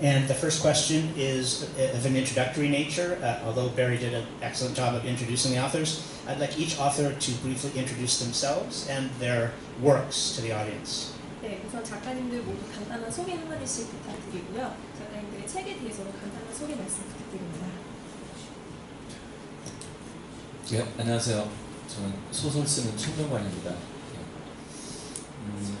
And the first question is of an introductory nature. Uh, although Barry did an excellent job of introducing the authors, I'd like each author to briefly introduce themselves and their works to the audience. 네, 우선 작가님들 모두 간단한 소개 한마디씩 부탁드리고요. 작가님들의 책에 대해서도 간단한 소개 말씀 부탁드립니다. 예, 안녕하세요. 저는 소설 쓰는 천명관입니다. 음,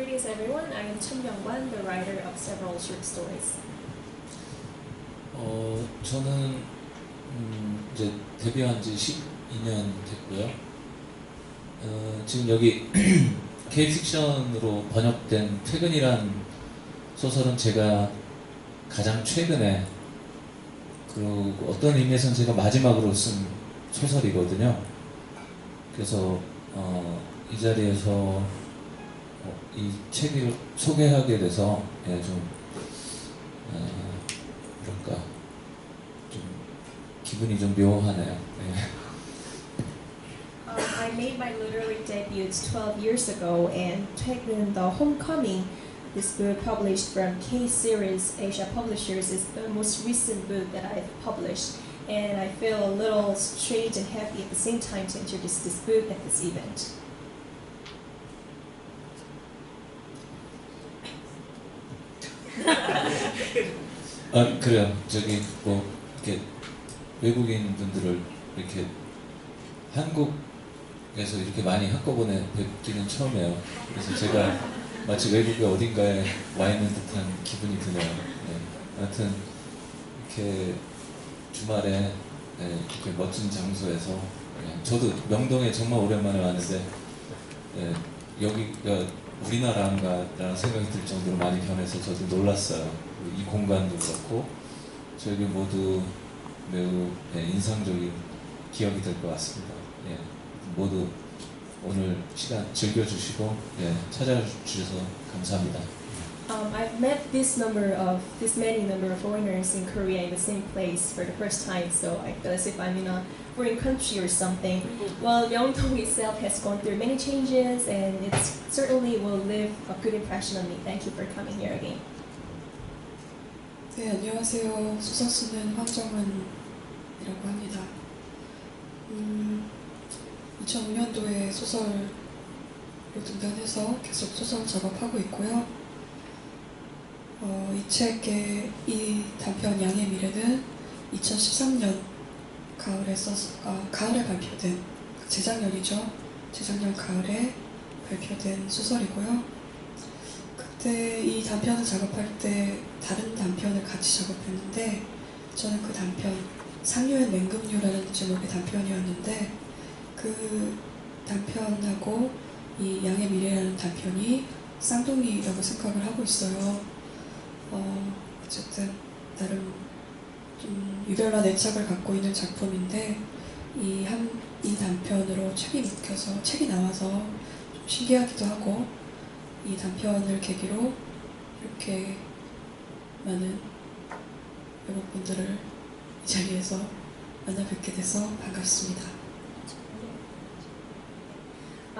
Greetings everyone, I am Chun Myung-wan, the writer of several short stories. 어, 저는 음, 이제 데뷔한 지 12년 됐고요. 어, 지금 여기 K-픽션으로 번역된 퇴근이란 소설은 제가 가장 최근에 그리고 어떤 의미에서는 제가 마지막으로 쓴 소설이거든요. 그래서 어, 이 자리에서 어, 이 책을 소개하게 돼서 예, 좀 어, 뭐랄까 좀 기분이 좀 묘하네요. 예. Um, I made my literary debut 12 years ago and 퇴근 the Homecoming, this book published from K Series Asia Publishers, is the most recent book that I've published. And I feel a little strange and happy at the same time to introduce this book at this event. 아 그래요. 저기 뭐 이렇게 외국인 분들을 이렇게 한국에서 이렇게 많이 한꺼번에 뵙기는 처음이에요. 그래서 제가 마치 외국의 어딘가에 와 있는 듯한 기분이 드네요. 네. 하여튼 이렇게 주말에 네, 이렇게 멋진 장소에서 네, 저도 명동에 정말 오랜만에 왔는데 네, 여기가 우리나라인가라는 생각이 들 정도로 많이 변해서 저도 놀랐어요. 이 공간도 그렇고 저희 모두 매우 네, 인상적인 기억이 될 것 같습니다. 예, 모두 오늘 시간 즐겨주시고 예, 찾아주셔서 감사합니다. Um, I've met this number of this many number of foreigners in Korea in the same place for the first time, so I feel as if I'm in a foreign country or something. Well, Myeongdong itself has gone through many changes, and it certainly will leave a good impression on me. Thank you for coming here again. 네, 안녕하세요. 소설 쓰는 황정은이라고 합니다. 음, 2005년도에 소설로 등단해서 계속 소설 작업하고 있고요. 어, 이 책의 이 단편 양의 미래는 2013년 가을에 써, 아, 가을에 발표된 재작년이죠. 재작년 가을에 발표된 소설이고요. 그때 이 단편을 작업할 때 다른 단편을 같이 작업했는데 저는 그 단편 상류의 맹금류라는 제목의 단편이었는데 그 단편하고 이 양의 미래라는 단편이 쌍둥이라고 생각을 하고 있어요. 어, 어쨌든 나름 좀 유별난 애착을 갖고 있는 작품인데 이 한 이 단편으로 책이 묶여서 책이 나와서 좀 신기하기도 하고 이 단편을 계기로 이렇게 많은 외국분들을 이 자리에서 만나 뵙게 돼서 반갑습니다.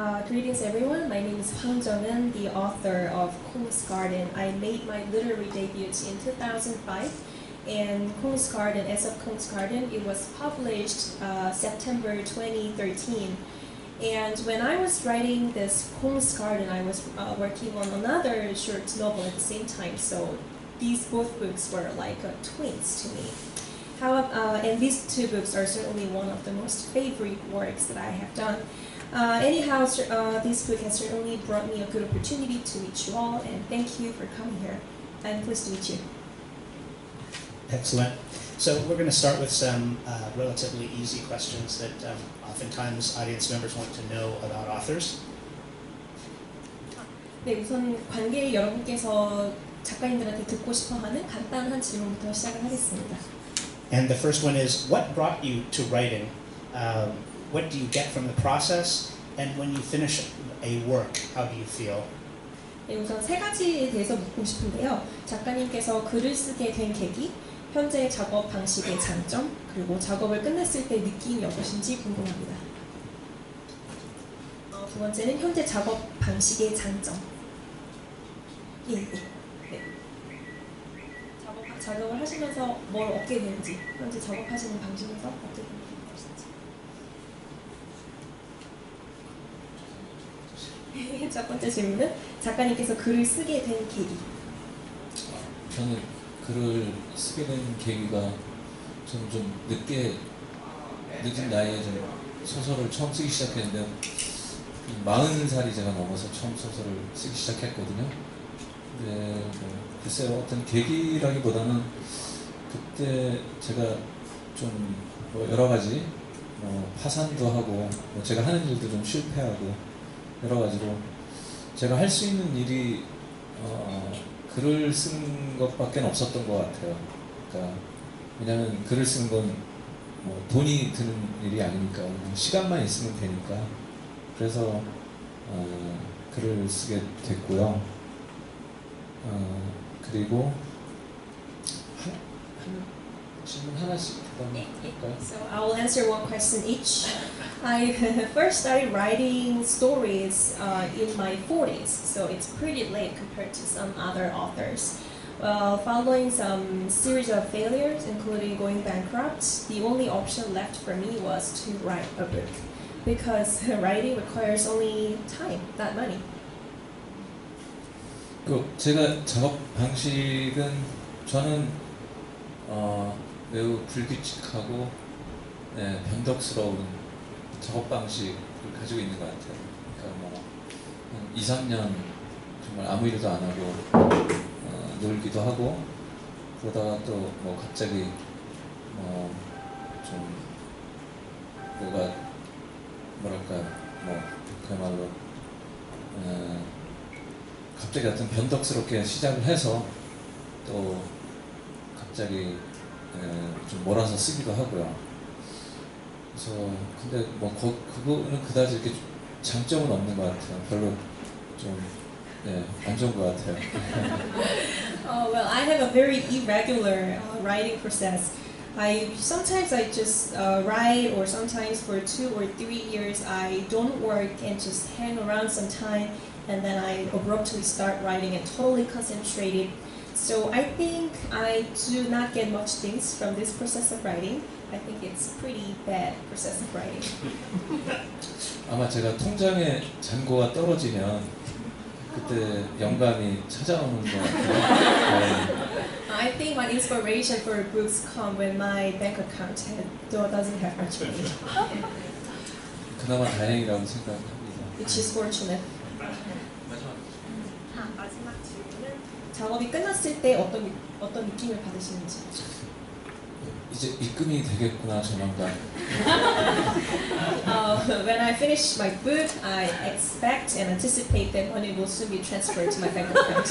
Uh, greetings, everyone. My name is Hwang Jung-eun, the author of Kong's Garden. I made my literary debut in 2005, and Kong's Garden, as of Kong's Garden, it was published uh, September 2013. And when I was writing this Kong's Garden, I was uh, working on another short novel at the same time. So these both books were like twins to me. However, uh, and these two books are certainly one of the most favorite works that I have done. Uh, anyhow, cer- uh, this book has certainly brought me a good opportunity to meet you all, and thank you for coming here. I'm pleased to meet you. Excellent. So we're going to start with some uh, relatively easy questions that um, oftentimes audience members want to know about authors. 네, 우선 관객 여러분께서 작가님들한테 듣고 싶어하는 간단한 질문부터 시작을 하겠습니다. And the first one is, what brought you to writing? Um, what do you get from the process? And when you finish a work, how do you feel? 네, 우선 세 가지에 대해서 묻고 싶은데요. 작가님께서 글을 쓰게 된 계기, 현재의 작업 방식의 장점, 그리고 작업을 끝냈을 때 느낌이 어떠신지 궁금합니다. 어, 두 번째는 현재 작업 방식의 장점. 예, 예. 네. 작업, 작업을 하시면서 뭘 얻게 되는지 현재 작업하시는 방식에서 얻게 되는지 첫 번째 질문은 작가님께서 글을 쓰게 된 계기 저는 글을 쓰게 된 계기가 저는 좀 늦게 늦은 나이에 좀 소설을 처음 쓰기 시작했는데 마흔 살이 제가 넘어서 처음 소설을 쓰기 시작했거든요. 근데 뭐 글쎄요 어떤 계기라기보다는 그때 제가 좀 뭐 여러 가지 뭐 파산도 하고 뭐 제가 하는 일도 좀 실패하고 여러 가지로 제가 할 수 있는 일이 어, 글을 쓰는 것밖에 없었던 것 같아요. 그러니까 왜냐하면 글을 쓰는 건 뭐 돈이 드는 일이 아니니까 시간만 있으면 되니까 그래서 어, 글을 쓰게 됐고요. 어, 그리고 한, 한 질문 하나씩 그다음에 할까요? So I will answer one question each. I first started writing stories uh, in my 40s, so it's pretty late compared to some other authors. Well, following some series of failures, including going bankrupt, the only option left for me was to write a book. Because writing requires only time, not money. 그 제가 작업 방식은 저는 어, 매우 불규칙하고 네, 변덕스러운 작업 방식을 가지고 있는 것 같아요. 그러니까 뭐한 2, 3년 정말 아무 일도 안 하고 어, 놀기도 하고 그러다가 또 뭐 갑자기 뭐 좀 뭐가 뭐랄까 뭐 그야말로 어, 갑자기 어떤 변덕스럽게 시작을 해서 또 갑자기 에, 좀 몰아서 쓰기도 하고요. 그래서 근데 뭐 거, 그거는 그다지 이렇게 장점은 없는 것 같아요. 별로 좀안 좋은 것 같아요. Oh, well, I have a very irregular uh, writing process. I sometimes I just uh, write, or sometimes for two or three years I don't work and just hang around some time, and then I abruptly start writing and totally concentrated. So I think I do not get much things from this process of writing. I think it's pretty bad process of writing. 아마 제가 통장에 잔고가 떨어지면 그때 영감이 찾아오는 것 같아요. 네. I think my inspiration for books come when my bank account had, doesn't have much money, 그나마 다행이라고 생각합니다. which is fortunate. 작업이 끝났을 때 어떤 느- 어떤 느낌을 받으시는지. 이제 입금이 되겠구나 조만간. Uh, when I finish my book, I expect and anticipate that money will soon be transferred to my bank account.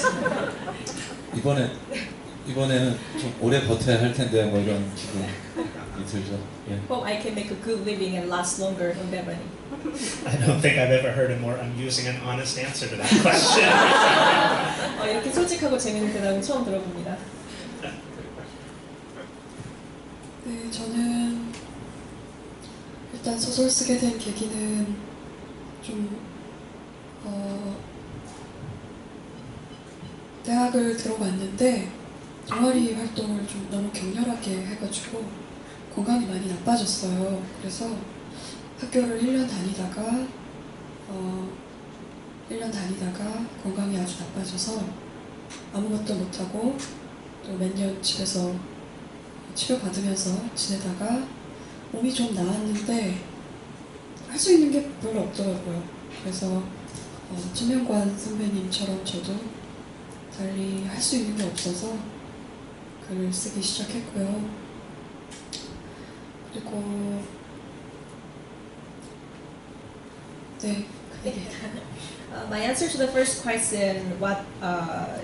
이번에 이번에는 좀 오래 버텨야 할 텐데 뭐 이런 기분 이 들죠. 예. Hope I can make a good living and last longer on that money. I don't think I've ever heard a more amusing and honest answer to that question. 어, 이렇게 솔직하고 재밌는 대답은 처음 들어봅니다. 네, 저는 일단 소설 쓰게 된 계기는 좀 어, 대학을 들어갔는데 동아리 활동을 좀 너무 격렬하게 해가지고 건강이 많이 나빠졌어요. 그래서 학교를 1년 다니다가 어, 1년 다니다가 건강이 아주 나빠져서 아무것도 못하고 또 몇 년 집에서 치료받으면서 지내다가 몸이 좀 나았는데 할 수 있는 게 별로 없더라고요. 그래서 어, 천명관 선배님처럼 저도 달리 할 수 있는 게 없어서 글을 쓰기 시작했고요. Uh, my answer to the first question, what uh,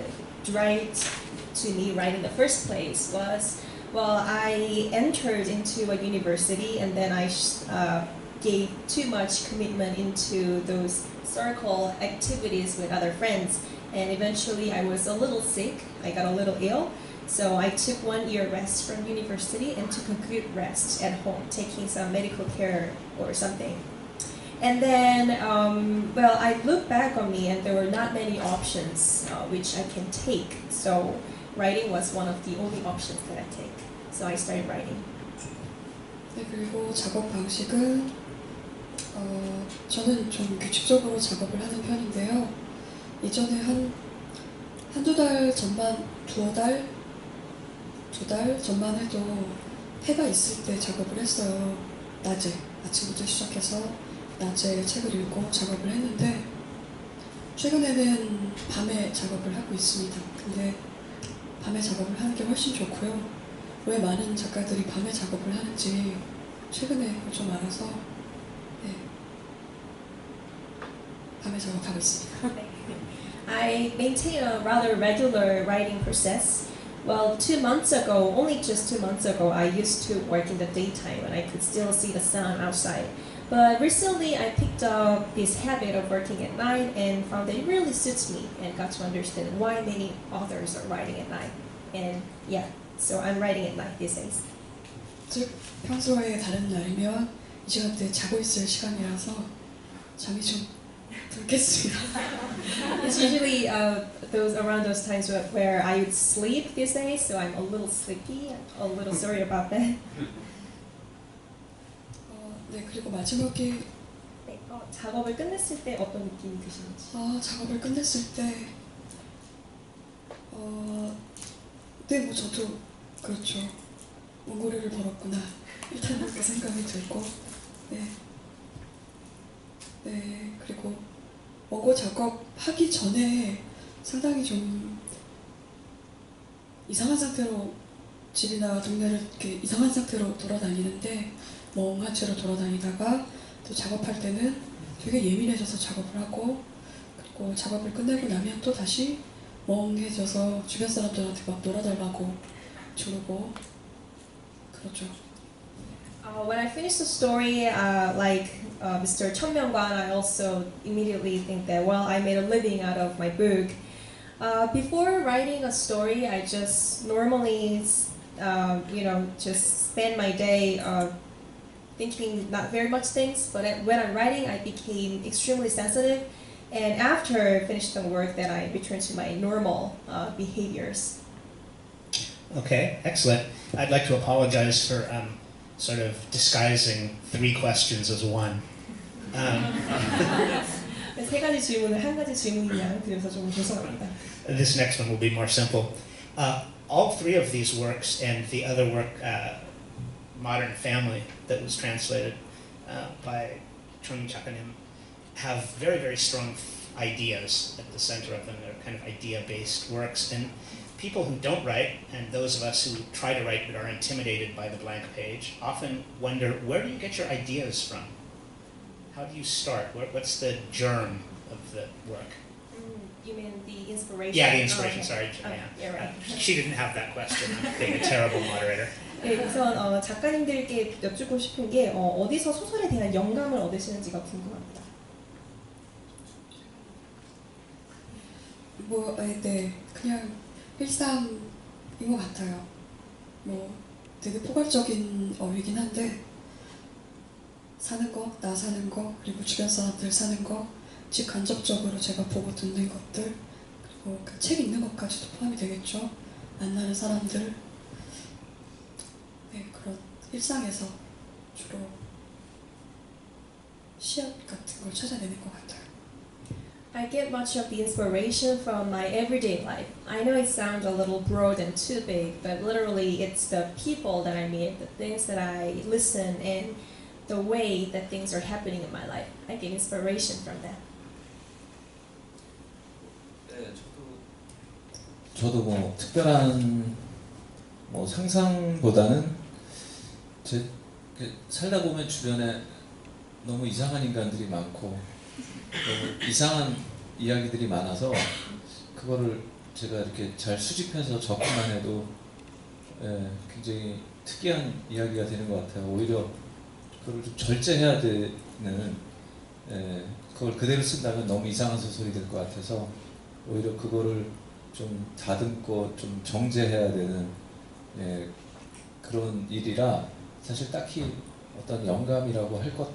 right to me right in the first place was, well, I entered into a university and then I uh, gave too much commitment into those circle activities with other friends. And eventually I was a little sick, I got a little ill, So I took one year rest from university and took a good rest at home, taking some medical care or something. And then, um, well, I look back on me, and there were not many options uh, which I can take. So writing was one of the only options that I take. So I started writing. 네, 그리고 작업 방식은 어, 저는 좀 규칙적으로 작업을 하는 편인데요. 이전에 한 한두 달 전만 두어 달, 두 달 전만 해도 해가 있을 때 작업을 했어요. 낮에 아침부터 시작해서 낮에 책을 읽고 작업을 했는데 최근에는 밤에 작업을 하고 있습니다. 근데 밤에 작업을 하는 게 훨씬 좋고요. 왜 많은 작가들이 밤에 작업을 하는지 최근에 좀 알아서 네, 밤에 작업하고 있습니다. I maintain a rather regular writing process. Well, two months ago, only just two months ago, I used to work in the daytime when I could still see the sun outside. But recently, I picked up this habit of working at night and found that it really suits me and got to understand why many authors are writing at night. And yeah, so I'm writing at night these days. 즉 평소에 다른 날이면 이 시간대 자고 있을 시간이라서 잠이 좀 들겠습니다. It's usually uh, those around those times where, where I would sleep these days, so I'm a little sleepy. A little sorry about that. 어, 네 그리고 마지막에 네, 어, 작업을 끝냈을 때 어떤 느낌이 드시는지. 아, 작업을 끝냈을 때, 어, 네, 뭐 저도 그렇죠. 원고료를 벌었구나. 일단 그렇게 생각이 들고, 네. 네, 그리고 원고 작업하기 전에 상당히 좀 이상한 상태로 집이나 동네를 이렇게 이상한 상태로 돌아다니는데 멍한 채로 돌아다니다가 또 작업할 때는 되게 예민해져서 작업을 하고 그리고 작업을 끝내고 나면 또 다시 멍해져서 주변 사람들한테 막 놀아달라고 조르고 그렇죠. Uh, when I finish the story, uh, like uh, Mr. Chong Myung-kwan, I also immediately think that well, I made a living out of my book. Uh, before writing a story, I just normally, uh, you know, just spend my day uh, thinking not very much things. But when I'm writing, I became extremely sensitive, and after finishing the work, then I returned to my normal uh, behaviors. Okay, excellent. I'd like to apologize for um, sort of disguising three questions as one. Um, 세 가지 질문을 한 가지 질문이냐 그래서 좀 죄송합니다. this next one will be more simple. Uh, all three of these works and the other work, uh, Modern Family, that was translated uh, by Chung Chakanim, have very, very strong ideas at the center of them. They're kind of idea based works. And people who don't write, and those of us who try to write but are intimidated by the blank page, often wonder where do you get your ideas from? How do you start? What, what's the germ of the work? Mm, you mean the inspiration? Yeah, the inspiration. Oh, Sorry, okay. Oh, Joanna. you're right. She didn't have that question. I'm being a terrible moderator. 네, 우선 어, 작가님들께 여쭙고 싶은 게 어, 디서 소설에 대한 영감을 얻으시는지가 궁금합니다. 뭐, 네, 네, 그냥 일상인 것 같아요. 뭐 되게 포괄적인 어휘긴 한데 사는 거, 나 사는 거, 그리고 주변 사람들 사는 거, 직간접적으로 제가 보고 듣는 것들, 그리고 그 책 읽는 것까지도 포함이 되겠죠. 만나는 사람들, 네 그런 일상에서 주로 씨앗 같은 걸 찾아내는 것 같아요. I get much of the inspiration from my everyday life. I know it sounds a little broad and too big, but literally it's the people that I meet, the things that I listen, and the way that things are happening in my life. I get inspiration from that. 네, 저도 저도 뭐 특별한 뭐 상상보다는 제 그 살다 보면 주변에 너무 이상한 인간들이 많고 너무 이상한 이야기들이 많아서 그거를 제가 이렇게 잘 수집해서 적기만 해도 예, 굉장히 특이한 이야기가 되는 것 같아요. 오히려 그걸 좀 절제해야 되는 예, 그걸 그대로 쓴다면 너무 이상한 소설이 될 것 같아서 오히려 그거를 좀 다듬고 좀 정제해야 되는 예, 그런 일이라 사실 딱히 어떤 영감이라고 할것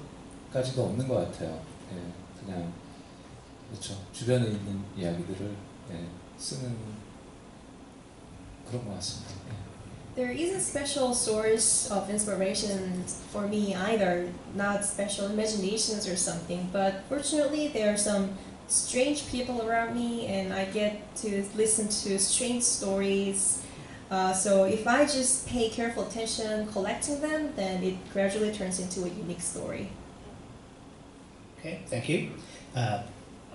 필요까지도 없는 것 같아요. 예, 그냥 그렇죠. 주변에 있는 이야기들을 예, 쓰는 그런 것 같습니다. 예. There isn't special source of inspiration for me either, not special imaginations or something, but fortunately there are some strange people around me and I get to listen to strange stories. Uh, so if I just pay careful attention collecting them, then it gradually turns into a unique story. Okay, thank you. Uh,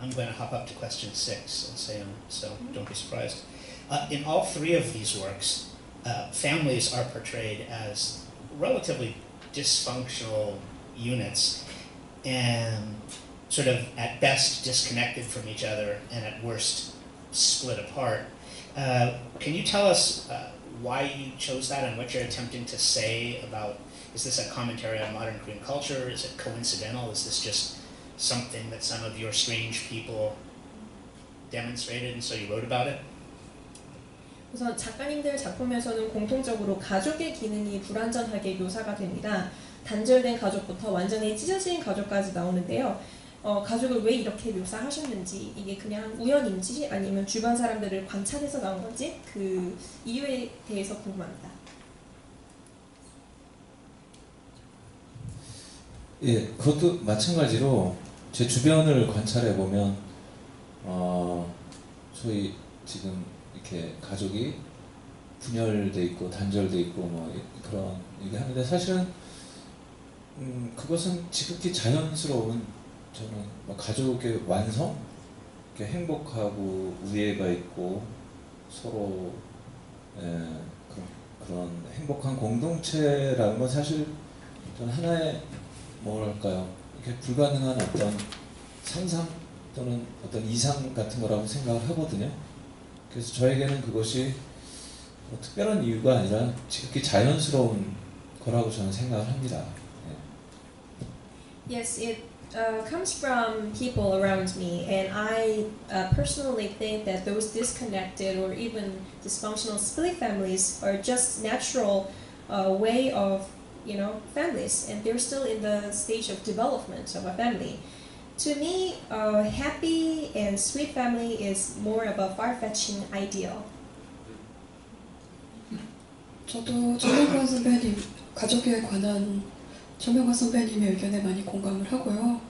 I'm going to hop up to question six and say, um, so don't be surprised. Uh, in all three of these works, uh, families are portrayed as relatively dysfunctional units and sort of at best disconnected from each other and at worst split apart. Uh, can you tell us uh, why you chose that and what you're attempting to say about is this a commentary on modern Korean culture? Is it coincidental? Is this just something that some of your strange people demonstrated and so you wrote about it? 우선 작가님들 작품에서는 공통적으로 가족의 기능이 불완전하게 묘사가 됩니다. 단절된 가족부터 완전히 찢어진 가족까지 나오는데요. 어, 가족을 왜 이렇게 묘사하셨는지 이게 그냥 우연인지 아니면 주변 사람들을 관찰해서 나온 건지 그 이유에 대해서 궁금합니다. 예, 그것도 마찬가지로 제 주변을 관찰해 보면 어, 소위 지금 이렇게 가족이 분열돼 있고 단절돼 있고 뭐 그런 얘기하는데 사실은 음, 그것은 지극히 자연스러운 저는 뭐 가족의 완성, 행복하고 우애가 있고 서로 예, 그런, 그런 행복한 공동체라는 건 사실 저는 하나의 뭐랄까요 불가능한 어떤 상상 또는 어떤 이상 같은 거라고 생각을 하거든요. 그래서 저에게는 그것이 뭐 특별한 이유가 아니라 지극히 자연스러운 거라고 저는 생각을 합니다. 예. Yes, it uh, comes from people around me, and I uh, personally think that those disconnected or even dysfunctional split families are just natural uh, way of you know families, and they're still in the stage of development of a family. To me, a happy and sweet family is more of a far-fetching ideal. 저도 전명관 선배님 가족에 관한 전명관 선배님의 의견에 많이 공감을 하고요.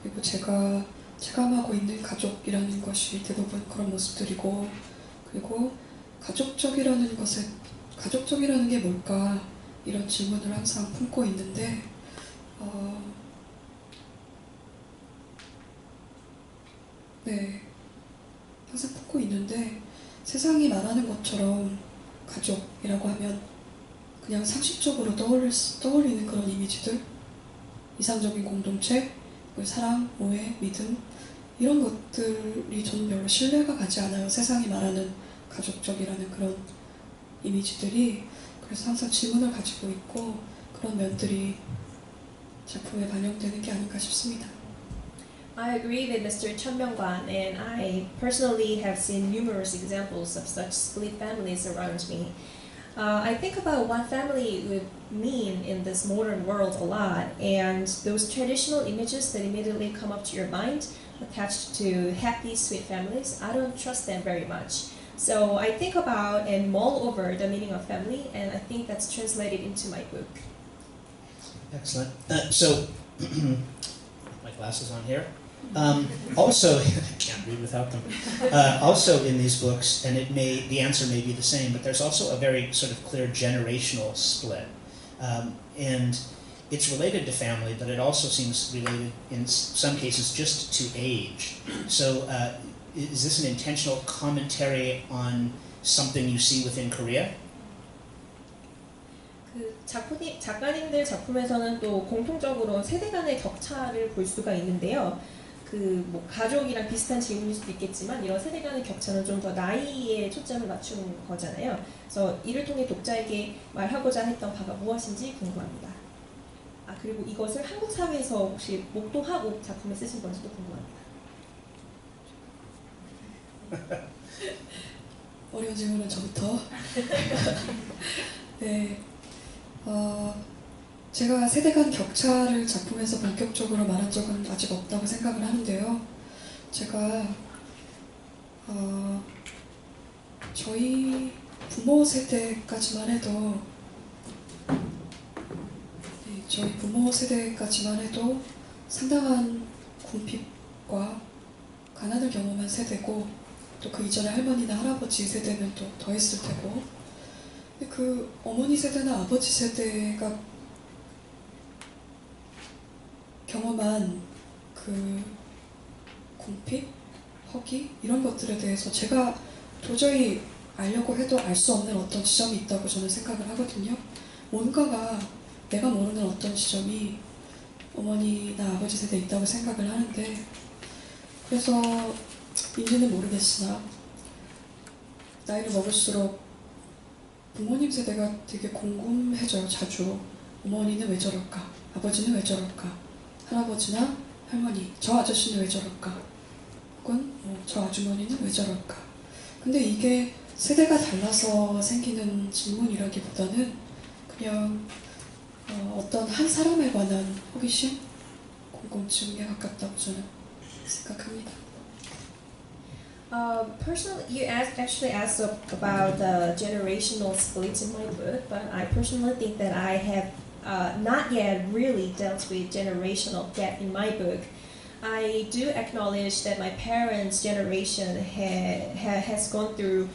그리고 제가 체감하고 있는 가족이라는 것이 대부분 그런 모습들이고 그리고 가족적이라는 것에 가족적이라는 게 뭘까 이런 질문을 항상 품고 있는데 어, 네. 항상 품고 있는데 세상이 말하는 것처럼 가족이라고 하면 그냥 상식적으로 떠올릴, 수- 떠올리는 그런 이미지들? 이상적인 공동체? 그리고 사랑, 오해, 믿음? 이런 것들이 저는 별로 신뢰가 가지 않아요. 세상이 말하는 가족적이라는 그런 이미지들이 그래서 항상 질문을 가지고 있고 그런 면들이 작품에 반영되는 게 아닌가 싶습니다 I agree with Mr. Chun Myung-kwan, and I personally have seen numerous examples of such split families around me. Uh, I think about what family would mean in this modern world a lot, and those traditional images that immediately come up to your mind attached to happy, sweet families, I don't trust them very much. So I think about and mull over the meaning of family, and I think that's translated into my book. Excellent. Uh, so, my glasses on here. Um, also, I can't read without them. Uh, also, in these books, and it may the answer may be the same, but there's also a very sort of clear generational split, um, and it's related to family, but it also seems related in some cases just to age. So, uh, is this an intentional commentary on something you see within Korea? 그 작품이 작가님들 작품에서는 또 공통적으로 세대 간의 격차를 볼 수가 있는데요. 그 뭐 가족이랑 비슷한 질문일 수도 있겠지만 이런 세대 간의 격차는 좀 더 나이에 초점을 맞추는 거잖아요. 그래서 이를 통해 독자에게 말하고자 했던 바가 무엇인지 궁금합니다. 아 그리고 이것을 한국 사회에서 혹시 목도하고 작품에 쓰신 건지도 궁금합니다. 어려운 질문은 저부터 네, 어, 제가 세대 간 격차를 작품에서 본격적으로 말한 적은 아직 없다고 생각을 하는데요. 제가 어, 저희 부모 세대까지만 해도 네, 저희 부모 세대까지만 해도 상당한 궁핍과 가난을 경험한 세대고 또 그 이전에 할머니나 할아버지 세대는 또 더 했을 테고 그 어머니 세대나 아버지 세대가 경험한 그 궁핍, 허기 이런 것들에 대해서 제가 도저히 알려고 해도 알 수 없는 어떤 지점이 있다고 저는 생각을 하거든요. 뭔가가 내가 모르는 어떤 지점이 어머니나 아버지 세대에 있다고 생각을 하는데 그래서 인지는 모르겠으나 나이를 먹을수록 부모님 세대가 되게 궁금해져요 자주. 어머니는 왜 저럴까? 아버지는 왜 저럴까? 할아버지나 할머니 저 아저씨는 왜 저럴까? 혹은 뭐, 저 아주머니는 왜 저럴까? 근데 이게 세대가 달라서 생기는 질문이라기보다는 그냥 어, 어떤 한 사람에 관한 호기심? 궁금증에 가깝다고 저는 생각합니다. Uh, personally, you asked, actually asked about the generational splits in my book, but I personally think that I have uh, not yet really dealt with generational gap in my book. I do acknowledge that my parents' generation ha- has gone through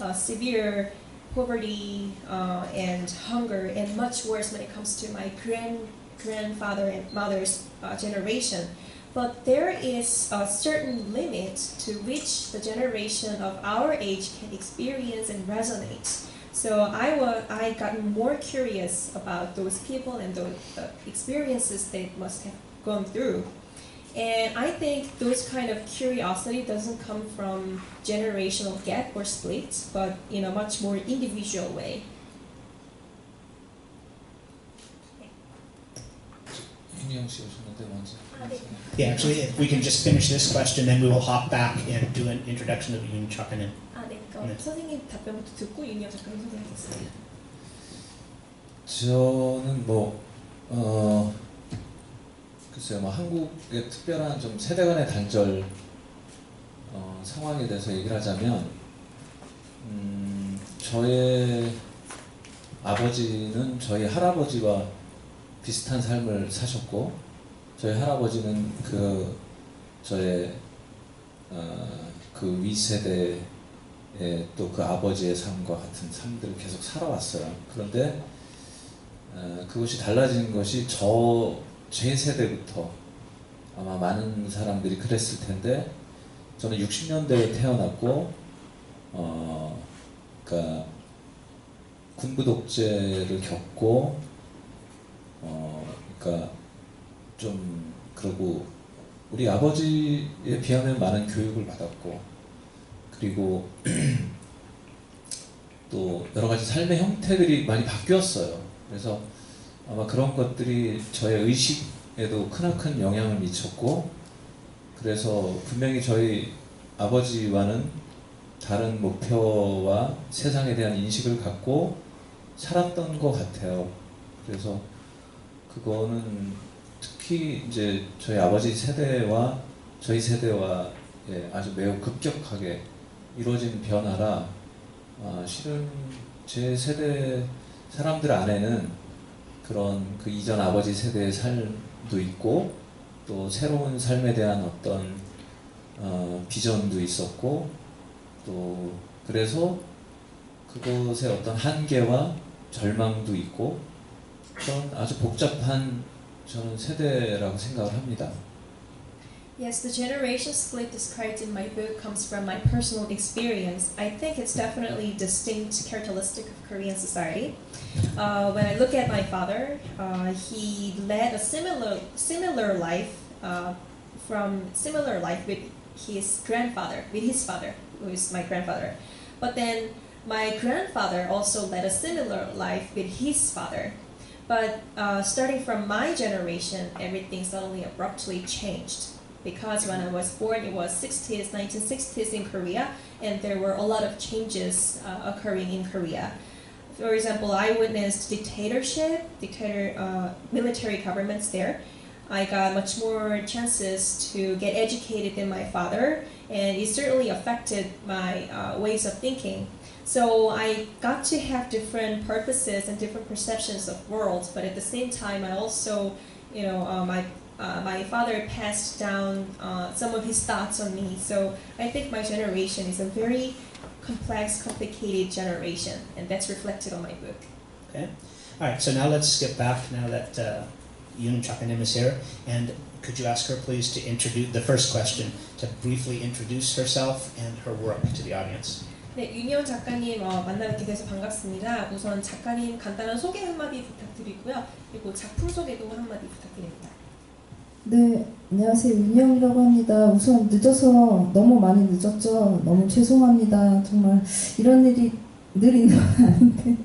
uh, severe poverty uh, and hunger, and much worse when it comes to my grand grandfather and mother's uh, generation but there is a certain limit to which the generation of our age can experience and resonate. So I, was, I got more curious about those people and those uh, experiences they must have gone through. And I think those kind of curiosity doesn't come from generational gap or split, but in a much more individual way. Yeah, actually, if we can just finish this question, then we will hop back and do an introduction of Yoon Chuk and 아, 네. 그럼 네. 선생님 답변부터 듣고 윤희영 작가님 선생님겠습니다. 저는 뭐 어, 글쎄요, 뭐 한국의 특별한 좀 세대 간의 단절 어, 상황에 대해서 얘기를 하자면 음, 저의 아버지는 저희 할아버지와 비슷한 삶을 사셨고 저희 할아버지는 그 저의 어, 그 위세대의 또 그 아버지의 삶과 같은 삶들을 계속 살아왔어요. 그런데 어, 그것이 달라진 것이 저 제 세대부터 아마 많은 사람들이 그랬을 텐데 저는 60년대에 태어났고 어 그러니까 군부 독재를 겪고 어 그러니까 좀 그러고 우리 아버지에 비하면 많은 교육을 받았고 그리고 또 여러 가지 삶의 형태들이 많이 바뀌었어요. 그래서 아마 그런 것들이 저의 의식에도 크나큰 영향을 미쳤고 그래서 분명히 저희 아버지와는 다른 목표와 세상에 대한 인식을 갖고 살았던 것 같아요. 그래서 그거는 특히 이제 저희 아버지 세대와 저희 세대와 예, 아주 매우 급격하게 이루어진 변화라 아, 실은 제 세대 사람들 안에는 그런 그 이전 아버지 세대의 삶도 있고 또 새로운 삶에 대한 어떤 어, 비전도 있었고 또 그래서 그것의 어떤 한계와 절망도 있고 그런 아주 복잡한 저는 세대라고 생각을 합니다. Yes, the generation split described in my book comes from my personal experience. I think it's definitely distinct characteristic of Korean society. Uh, when I look at my father, uh, he led a similar similar life uh, from similar life with his grandfather, with his father, who is my grandfather. But then my grandfather also led a similar life with his father. but uh, starting from my generation, everything suddenly abruptly changed because when I was born, it was 60s, 1960s in Korea, and there were a lot of changes uh, occurring in Korea. For example, I witnessed dictatorship, dictator, uh, military governments there. I got much more chances to get educated than my father, and it certainly affected my uh, ways of thinking. So I got to have different purposes and different perceptions of world, but at the same time, I also, you know, uh, my uh, my father passed down uh, some of his thoughts on me. So I think my generation is a very complex, complicated generation, and that's reflected on my book. Okay. All right. So now let's skip back. Now that uh, Yoon Chakanim is here, and could you ask her please to introduce the first question to briefly introduce herself and her work to the audience? 네, 윤희원 작가님 어, 만나 뵙게 돼서 반갑습니다. 우선 작가님 간단한 소개 한마디 부탁드리고요. 그리고 작품 소개도 한마디 부탁드립니다. 네, 안녕하세요. 윤희영이라고 합니다. 우선 늦어서 너무 많이 늦었죠. 너무 죄송합니다. 정말 이런 일이 늘 있는 건 아닌데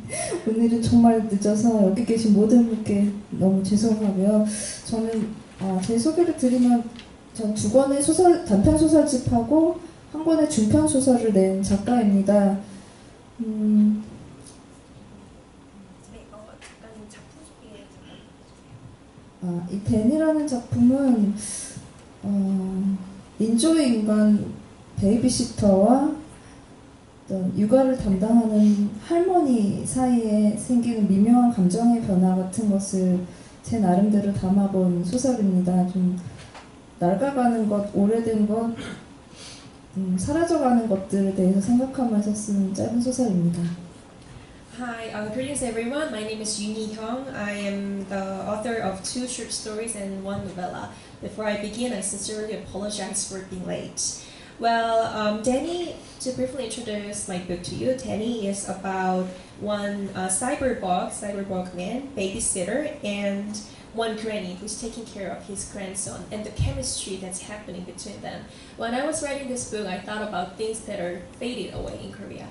오늘은 정말 늦어서 여기 계신 모든 분께 너무 죄송하고요. 저는 아, 제 소개를 드리면 전 두 권의 소설 단편 소설집하고 한 권의 중편 소설을 낸 작가입니다. 음, 아, 이 댄이라는 작품은 어, 인조의 인간 베이비시터와 어떤 육아를 담당하는 할머니 사이에 생기는 미묘한 감정의 변화 같은 것을 제 나름대로 담아본 소설입니다. 좀 낡아가는 것, 오래된 것, 음, 사라져가는 것들에 대해서 생각하면서 쓴 짧은 소설입니다. Hi, uh, greetings everyone. My name is Yoon Hyung. I am the author of two short stories and one novella. Before I begin, I sincerely apologize for being late. Well, um, Danny, to briefly introduce my book to you, Danny is about one uh, cyberbug, cyberbug man, babysitter, and one granny who's taking care of his grandson and the chemistry that's happening between them. When I was writing this book, I thought about things that are faded away in Korea.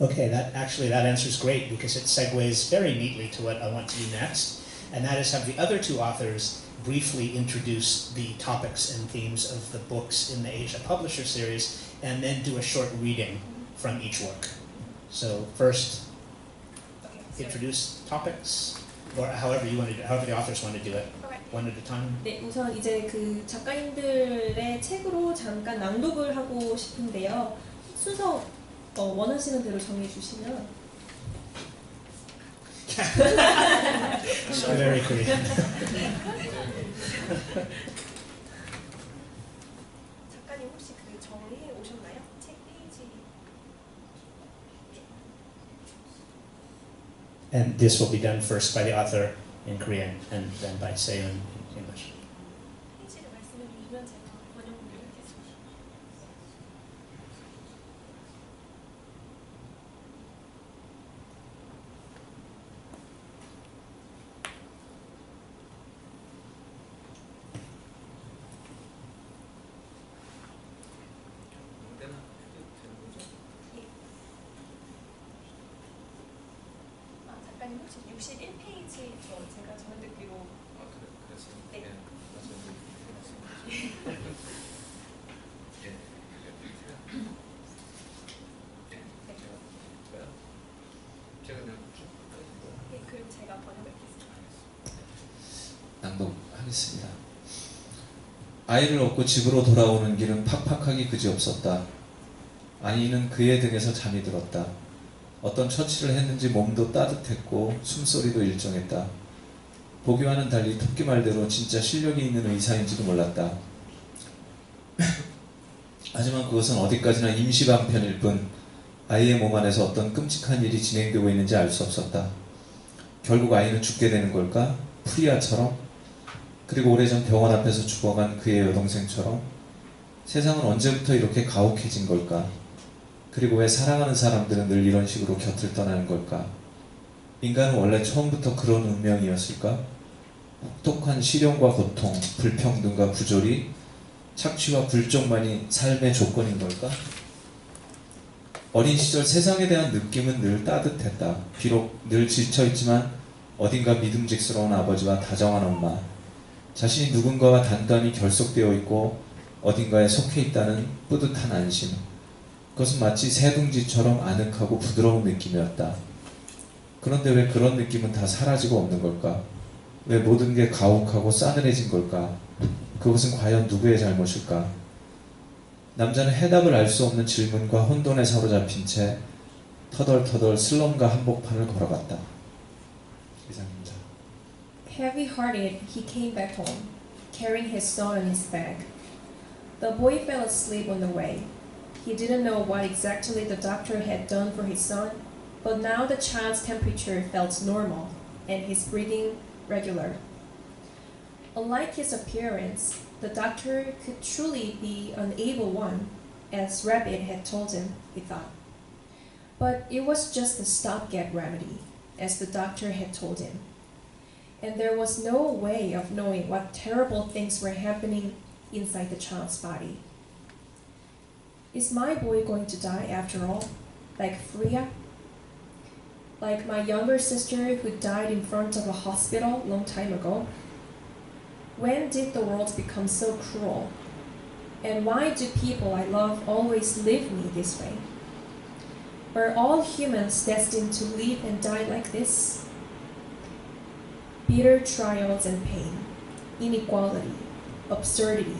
Okay, that actually that answers great because it segues very neatly to what I want to do next, and that is have the other two authors briefly introduce the topics and themes of the books in the Asia Publisher series, and then do a short reading from each work. So first, introduce topics, or however you want to, do, however the authors want to do it, one at a time. 네, 우선 이제 그 작가님들의 책으로 잠깐 낭독을 하고 싶은데요. 순서 어, 원하시는 대로 정해 주시면 Very Korean. And this will be done first by the author in Korean, and then by Seon 작가님 혹시 61페이지 어, 제가 전에 듣기로 네. 네, 그럼 제가 번역하겠습니다. 낭독하겠습니다. 아이를 얻고 집으로 돌아오는 길은 팍팍하기 그지없었다. 아이는 그의 등에서 잠이 들었다. 어떤 처치를 했는지 몸도 따뜻했고 숨소리도 일정했다. 보기와는 달리 토끼 말대로 진짜 실력이 있는 의사인지도 몰랐다. 하지만 그것은 어디까지나 임시 방편일 뿐 아이의 몸 안에서 어떤 끔찍한 일이 진행되고 있는지 알 수 없었다. 결국 아이는 죽게 되는 걸까? 프리아처럼? 그리고 오래전 병원 앞에서 죽어간 그의 여동생처럼? 세상은 언제부터 이렇게 가혹해진 걸까? 그리고 왜 사랑하는 사람들은 늘 이런 식으로 곁을 떠나는 걸까? 인간은 원래 처음부터 그런 운명이었을까? 혹독한 시련과 고통, 불평등과 부조리, 착취와 불종만이 삶의 조건인 걸까? 어린 시절 세상에 대한 느낌은 늘 따뜻했다. 비록 늘 지쳐있지만 어딘가 믿음직스러운 아버지와 다정한 엄마, 자신이 누군가와 단단히 결속되어 있고 어딘가에 속해 있다는 뿌듯한 안심, 그것은 마치 새둥지처럼 아늑하고 부드러운 느낌이었다. 그런데 왜 그런 느낌은 다 사라지고 없는 걸까? 왜 모든 게 가혹하고 싸늘해진 걸까? 그것은 과연 누구의 잘못일까? 남자는 해답을 알 수 없는 질문과 혼돈에 사로잡힌 채 터덜터덜 슬럼과 한복판을 걸어갔다. 이상입니다. Heavy-hearted, he came back home, carrying his son on his back. The boy fell asleep on the way. He didn't know what exactly the doctor had done for his son, but now the child's temperature felt normal and his breathing regular. Unlike his appearance, the doctor could truly be an able one, as Rabbit had told him, he thought. But it was just a stopgap remedy, as the doctor had told him and there was no way of knowing what terrible things were happening inside the child's body. Is my boy going to die after all, like Freya? Like my younger sister who died in front of a hospital long time ago? When did the world become so cruel? And why do people I love always leave me this way? Are all humans destined to live and die like this? bitter trials and pain, inequality, absurdity,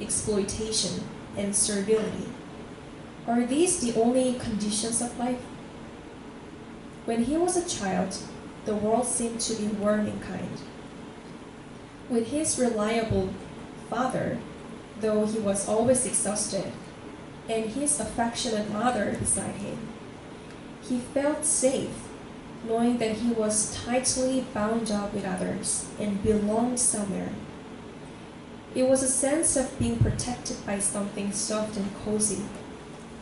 exploitation, and servility. Are these the only conditions of life? When he was a child, the world seemed to be warming kind. With his reliable father, though he was always exhausted, and his affectionate mother beside him, he felt safe knowing that he was tightly bound up with others and belonged somewhere. It was a sense of being protected by something soft and cozy,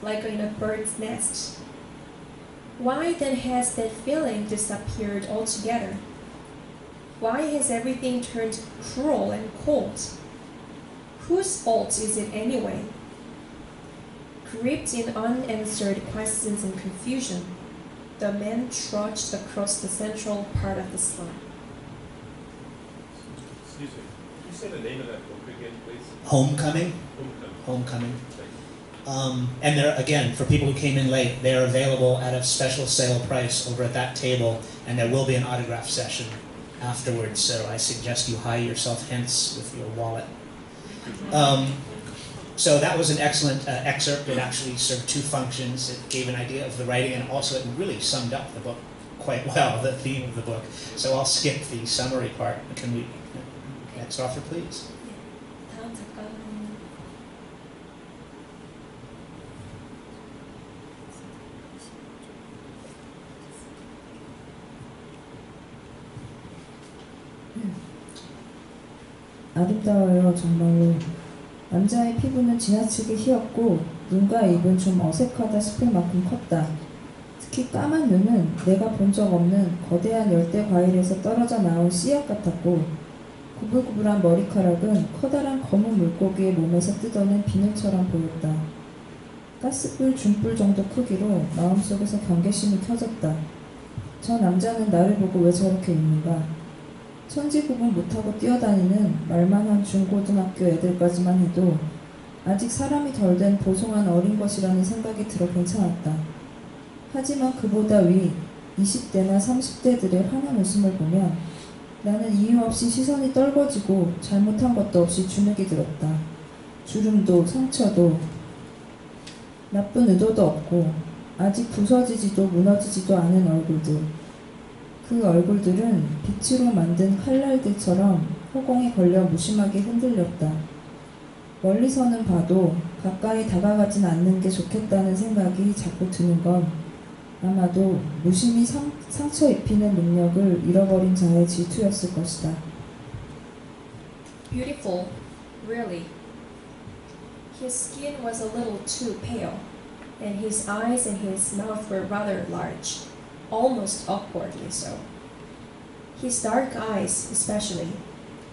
like in a bird's nest. Why then has that feeling disappeared altogether? Why has everything turned cruel and cold? Whose fault is it anyway? Gripped in unanswered questions and confusion, the man trudged across the central part of the slum. Excuse me. Can you say the name of that book again, please? Homecoming. Homecoming. Homecoming. Um, and they're again for people who came in late. They are available at a special sale price over at that table, and there will be an autograph session afterwards. So I suggest you hie yourself hence with your wallet. Um, so that was an excellent uh, excerpt. It actually served two functions. It gave an idea of the writing, and also it really summed up the book quite well, the theme of the book. So I'll skip the summary part. Can we next offer, please? 아름다워요, 정말로. 남자의 피부는 지나치게 희었고 눈과 입은 좀 어색하다 싶을 만큼 컸다. 특히 까만 눈은 내가 본 적 없는 거대한 열대 과일에서 떨어져 나온 씨앗 같았고 구불구불한 머리카락은 커다란 검은 물고기의 몸에서 뜯어낸 비늘처럼 보였다. 가스불 중불 정도 크기로 마음속에서 경계심이 켜졌다. 저 남자는 나를 보고 왜 저렇게 입는가? 천지 구분 못하고 뛰어다니는 말만 한 중고등학교 애들까지만 해도 아직 사람이 덜 된 보송한 어린 것이라는 생각이 들어 괜찮았다. 하지만 그보다 위 20대나 30대들의 환한 웃음을 보면 나는 이유 없이 시선이 떨궈지고 잘못한 것도 없이 주눅이 들었다. 주름도 상처도 나쁜 의도도 없고 아직 부서지지도 무너지지도 않은 얼굴들. 그 얼굴들은 빛으로 만든 칼날들처럼 허공에 걸려 무심하게 흔들렸다. 멀리서는 봐도 가까이 다가가진 않는 게 좋겠다는 생각이 자꾸 드는 건 아마도 무심히 상, 상처 입히는 능력을 잃어버린 자의 질투였을 것이다. beautiful, really. His skin was a little too pale, and his eyes and his mouth were rather large, almost awkwardly so. His dark eyes, especially,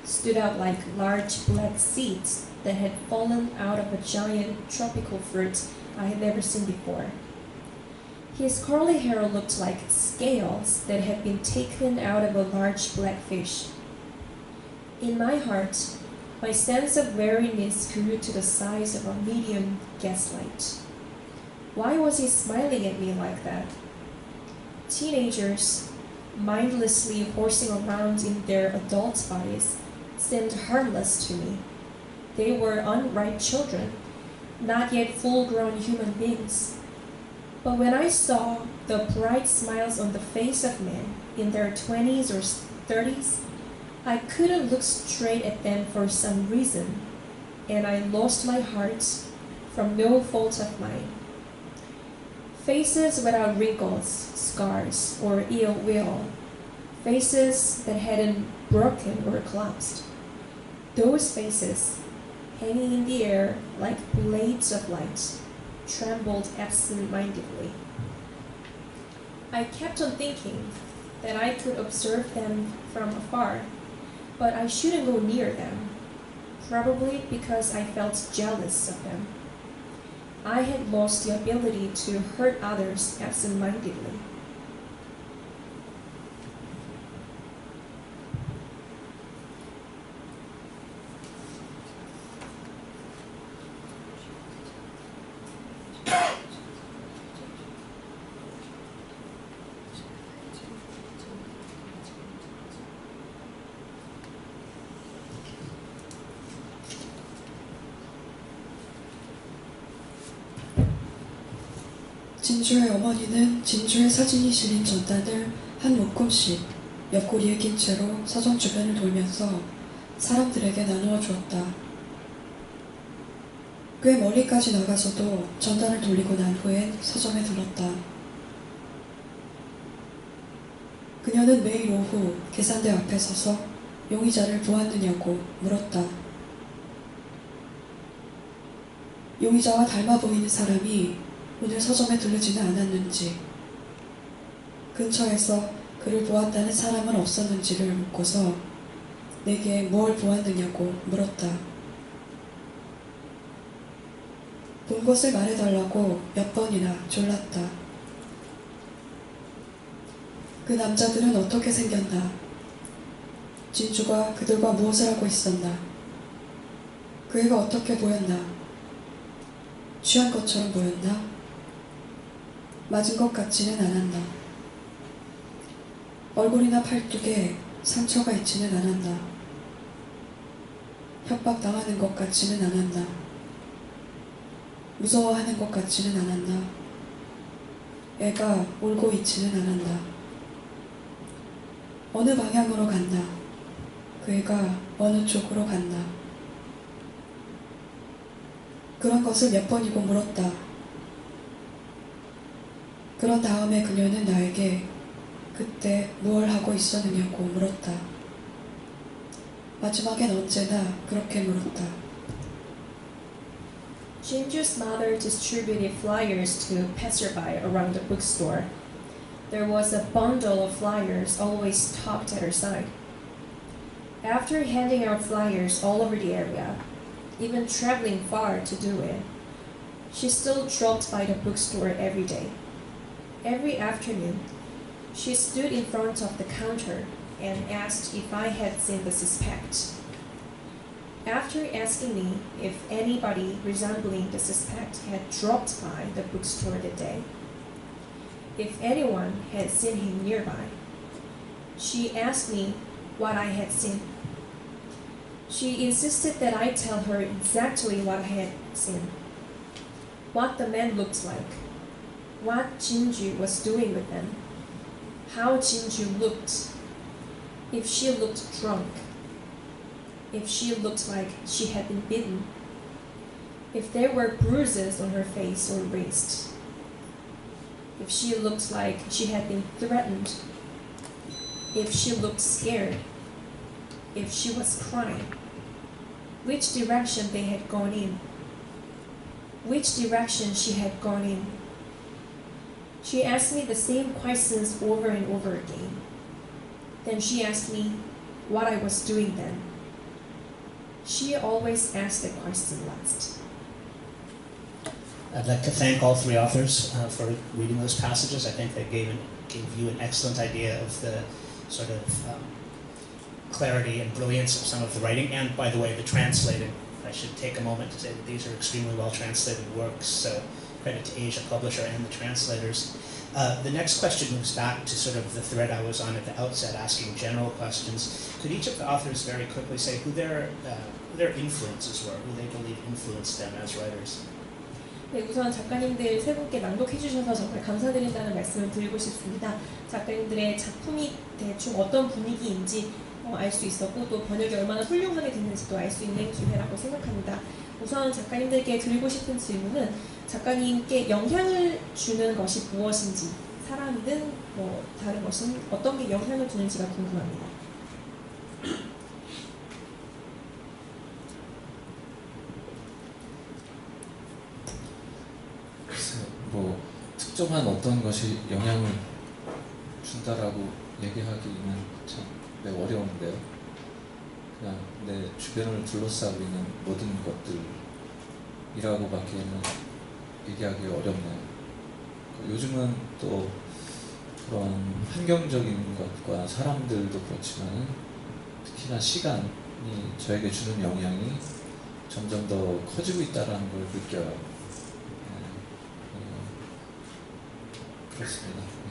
stood out like large black seeds that had fallen out of a giant tropical fruit I had never seen before. His curly hair looked like scales that had been taken out of a large black fish. In my heart, my sense of weariness grew to the size of a medium gaslight. Why was he smiling at me like that? Teenagers, mindlessly horsing around in their adult bodies, seemed harmless to me. They were unripe children, not yet full grown human beings. But when I saw the bright smiles on the face of men in their 20s or 30s, I couldn't look straight at them for some reason, and I lost my heart from no fault of mine. Faces without wrinkles, scars, or ill will, faces that hadn't broken or collapsed. Those faces, hanging in the air like blades of light, trembled absent-mindedly. I kept on thinking that I could observe them from afar, but I shouldn't go near them, probably because I felt jealous of them. I had lost the ability to hurt others absent-mindedly. 진주의 어머니는 진주의 사진이 실린 전단을 한 묶음씩 옆구리에 낀 채로 서점 주변을 돌면서 사람들에게 나누어 주었다. 꽤 멀리까지 나가서도 전단을 돌리고 난 후엔 서점에 들렀다. 그녀는 매일 오후 계산대 앞에 서서 용의자를 보았느냐고 물었다. 용의자와 닮아 보이는 사람이 오늘 서점에 들르지는 않았는지, 근처에서 그를 보았다는 사람은 없었는지를 묻고서 내게 무엇 보았느냐고 물었다. 본 것을 말해달라고 몇 번이나 졸랐다. 그 남자들은 어떻게 생겼나? 진주가 그들과 무엇을 하고 있었나? 그 애가 어떻게 보였나? 취한 것처럼 보였나? 맞은 것 같지는 않았나. 얼굴이나 팔뚝에 상처가 있지는 않았나. 협박당하는 것 같지는 않았나. 무서워하는 것 같지는 않았나. 애가 울고 있지는 않았나. 어느 방향으로 갔나. 그 애가 어느 쪽으로 갔나. 그런 것을 몇 번이고 물었다. 그런 다음에 그녀는 나에게 그때 무얼 하고 있었느냐고 물었다. 마지막엔 언제나 그렇게 물었다. Jinju's mother distributed flyers to passerby around the bookstore. There was a bundle of flyers always tucked at her side. After handing out flyers all over the area, even traveling far to do it, she still dropped by the bookstore every day. Every afternoon, she stood in front of the counter and asked if I had seen the suspect. After asking me if anybody resembling the suspect had dropped by the bookstore that day, if anyone had seen him nearby, she asked me what I had seen. She insisted that I tell her exactly what I had seen, what the man looked like, what Jinju was doing with them, how Jinju looked, if she looked drunk, if she looked like she had been bitten, if there were bruises on her face or wrist, if she looked like she had been threatened, if she looked scared, if she was crying, which direction they had gone in, which direction she had gone in. She asked me the same questions over and over again. Then she asked me what I was doing then. She always asked the question last. I'd like to thank all three authors uh, for reading those passages. I think they gave, gave you an excellent idea of the sort of um, clarity and brilliance of some of the writing, and by the way, the translating. I should take a moment to say that these are extremely well translated works, so credit to Asia Publisher and the translators. Uh, the next question moves back to sort of the thread I was on at the outset, asking general questions. Could each of the authors very quickly say who their uh, who their influences were, who they believe influenced them as writers? 네, 우선 작가님들 세 분께 낭독해 주셔서 정말 감사드린다는 말씀을 드리고 싶습니다. 작가님들의 작품이 대충 어떤 분위기인지 어, 알수 있었고 또 번역이 얼마나 훌륭하게 됐는지도 알 수 있는 기회라고 생각합니다. 우선 작가님들께 드리고 싶은 질문은 작가님께 영향을 주는 것이 무엇인지 사람이든 뭐 다른 것은 어떤 게 영향을 주는지가 궁금합니다. 글쎄요, 뭐 특정한 어떤 것이 영향을 준다라고 얘기하기는 참 매우 어려운데요. 그냥 내 주변을 둘러싸고 있는 모든 것들이라고밖에는 얘기하기 어렵네요. 요즘은 또 그런 환경적인 것과 사람들도 그렇지만 특히나 시간이 저에게 주는 영향이 점점 더 커지고 있다는 걸 느껴요. 네, 어, 그렇습니다. 네.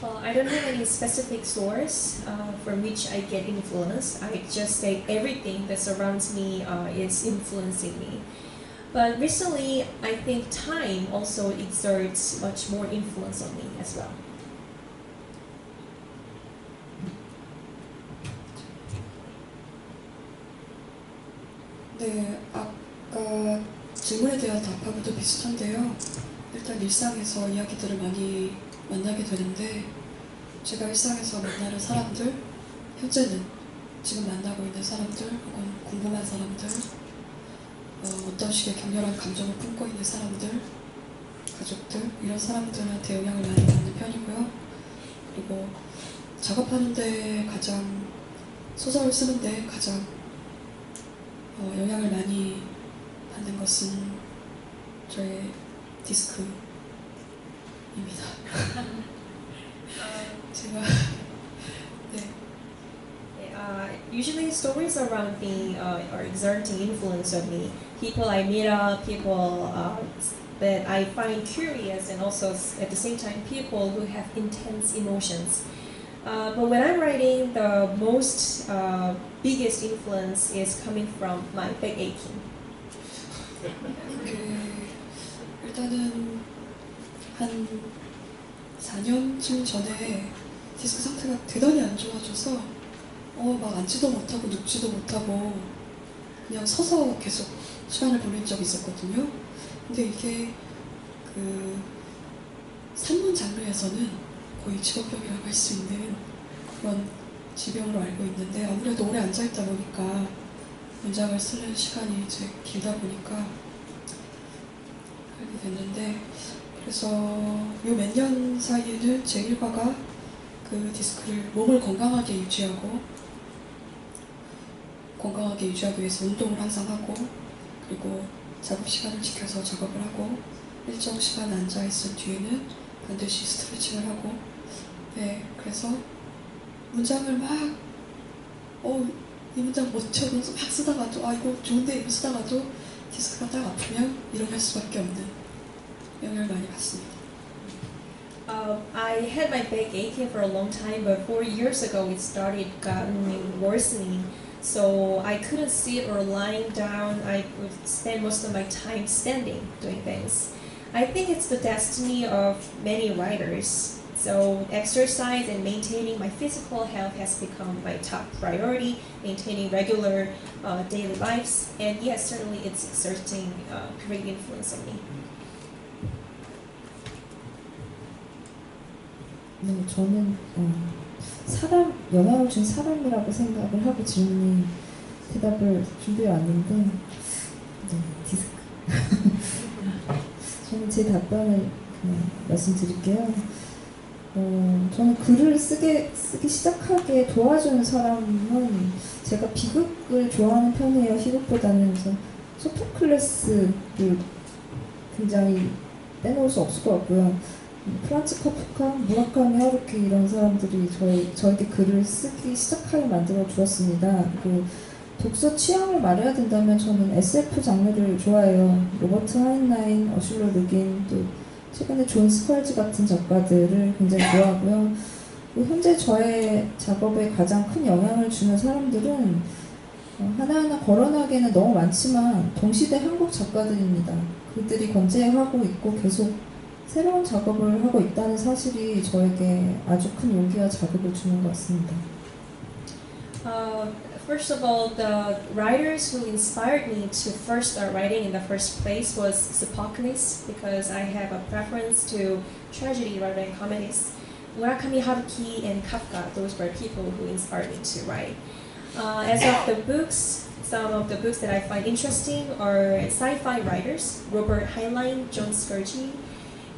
Well, I don't have any specific source uh, from which I get influence. I just say everything that surrounds me uh, is influencing me. But recently, I think time also exerts much more influence on me as well. 네, 아까 질문에 대한 답하고도 비슷한데요. 일단 일상에서 이야기들을 많이 만나게 되는데 제가 일상에서 만나는 사람들, 현재는 지금 만나고 있는 사람들 혹은 궁금한 사람들, 어, 어떤 식의 격렬한 감정을 품고 있는 사람들, 가족들 이런 사람들한테 영향을 많이 받는 편이고요. 그리고 작업하는데 가장 소설을 쓰는데 가장 어, 영향을 많이 받는 것은 저의 디스크입니다. 제가 네, Uh, usually, stories around me uh, are exerting influence on me. People I meet up, people uh, that I find curious, and also s- at the same time, people who have intense emotions. Uh, but when I'm writing, the most uh, biggest influence is coming from my back aching. 그 일단은 한 4년쯤 전에 디스크 상태가 대단히 안 좋아져서 어 막 앉지도 못하고 눕지도 못하고 그냥 서서 계속 시간을 보낸 적이 있었거든요. 근데 이게 그 산문 장르에서는 거의 직업병이라고 할 수 있는 그런 질병으로 알고 있는데 아무래도 오래 앉아 있다 보니까 문장을 쓰는 시간이 이제 길다 보니까 하게 됐는데 그래서 요 몇 년 사이에는 제 일과가 그 디스크를 몸을 건강하게 유지하고 건강하게 유지하기 위해서 운동을 항상 하고 그리고 작업 시간을 지켜서 작업을 하고 일정 시간 앉아 있은 뒤에는 반드시 스트레칭을 하고 네 그래서 문장을 막 어, 이 문장 멋져 그러면서 막 쓰다가도 아 이거 좋은데 이거 쓰다가도 디스크가 딱 아프면 일어날 수밖에 없는 영향을 많이 받습니다. Um, I had my back aching for a long time, but four years ago it started gotten worsening. So I couldn't sit or lying down. I would spend most of my time standing doing things. I think it's the destiny of many writers. So exercise and maintaining my physical health has become my top priority. Maintaining regular uh, daily lives, and yes, certainly it's exerting uh, great influence on me. 네, 저는 어, 사람 영향을 준 사람이라고 생각을 하고 질문이 대답을 준비해 왔는데 네, 디스크. 저는 제 답변을 말씀드릴게요. 어, 저는 글을 쓰게 쓰기 시작하게 도와주는 사람은 제가 비극을 좋아하는 편이에요. 희극보다는 소포클레스를 굉장히 빼놓을 수 없을 것 같고요. 프란츠 카프카, 무라카미 하루키 이런 사람들이 저희, 저에게 글을 쓰기 시작하게 만들어 주었습니다. 그리고 독서 취향을 말해야 된다면 저는 SF 장르를 좋아해요. 로버트 하인라인, 어슐러 르 귄, 또 최근에 존 스칼지 같은 작가들을 굉장히 좋아하고요. 그 현재 저의 작업에 가장 큰 영향을 주는 사람들은 어, 하나하나 거론하기에는 너무 많지만 동시대 한국 작가들입니다. 그들이 건재하고 있고 계속 새로운 작업을 하고 있다는 사실이 저에게 아주 큰 용기와 자극을 주는 것 같습니다. Uh, first of all, the writers who inspired me to first start writing in the first place was Sophocles because I have a preference to tragedy rather than comedies. Murakami Haruki and Kafka, those were people who inspired me to write. Uh, as of the books, some of the books that I find interesting are sci-fi writers, Robert Heinlein, John Scurgy,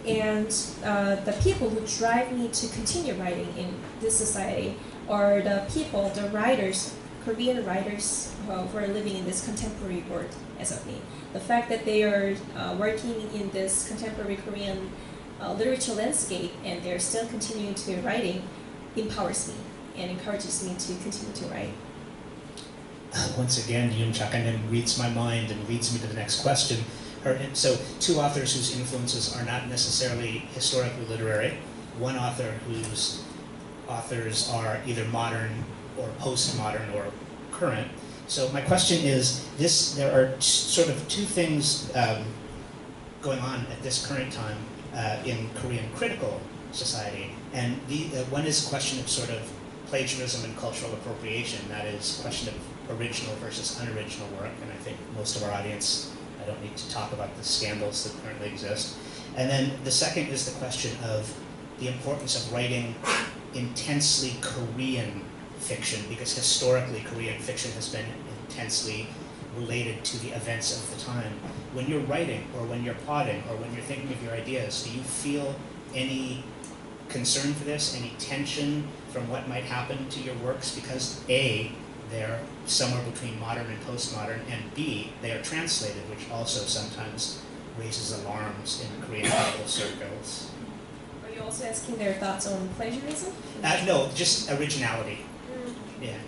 and uh, the people who drive me to continue writing in this society are the people, the writers, Korean writers uh, who are living in this contemporary world as of me. The fact that they are uh, working in this contemporary Korean uh, literature landscape and they're still continuing to be writing empowers me and encourages me to continue to write. Once again, Yoon Chakanim reads my mind and leads me to the next question. So, two authors whose influences are not necessarily historically literary, one author whose authors are either modern or postmodern or current. So, my question is this there are sort of two things um, going on at this current time uh, in Korean critical society, and the, uh, one is a question of sort of plagiarism and cultural appropriation. That is a question of original versus unoriginal work, and I think most of our audience, I don't need to talk about the scandals that currently exist. And then the second is the question of the importance of writing intensely Korean fiction, because historically Korean fiction has been intensely related to the events of the time. When you're writing, or when you're plotting, or when you're thinking of your ideas, do you feel any concern for this, any tension from what might happen to your works? Because A, they're somewhere between modern and postmodern, and B, they are translated, which also sometimes raises alarms in Korean critical circles. Are you also asking their thoughts on plagiarism? Uh, no, just originality. Yeah.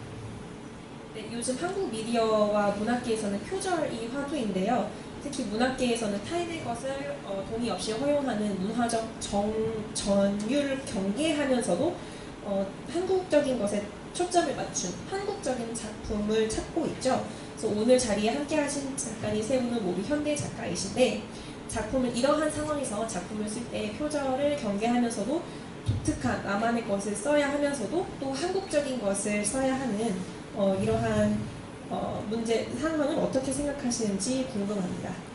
네, 요즘 한국 미디어와 문학계에서는 표절이 화두인데요. 특히 문학계에서는 타인의 것을 어, 동의 없이 허용하는 문화적 정, 전율을 경계하면서도 어, 한국적인 것에 초점을 맞춘 한국적인 작품을 찾고 있죠. 그래서 오늘 자리에 함께 하신 작가님 세 분은 모두 현대 작가이신데 작품을 이러한 상황에서 작품을 쓸 때 표절을 경계하면서도 독특한 나만의 것을 써야 하면서도 또 한국적인 것을 써야 하는 어, 이러한 어, 문제 상황을 어떻게 생각하시는지 궁금합니다.